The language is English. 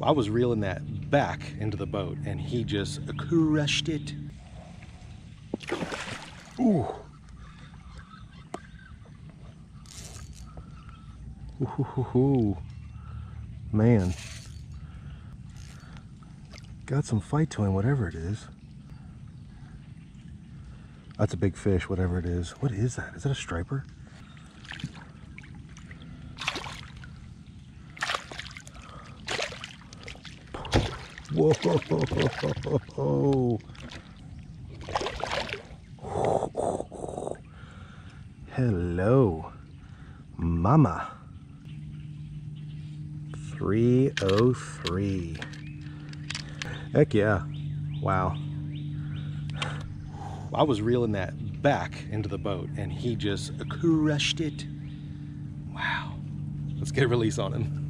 I was reeling that back into the boat and he just crushed it. Ooh. Ooh, man. Got some fight to him, whatever it is. That's a big fish, whatever it is. What is that? Is that a striper? Whoa! Hello, Mama. 303. Heck yeah. Wow. I was reeling that back into the boat and he just crushed it. Wow. Let's get a release on him.